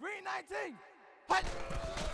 Green 19! Hut!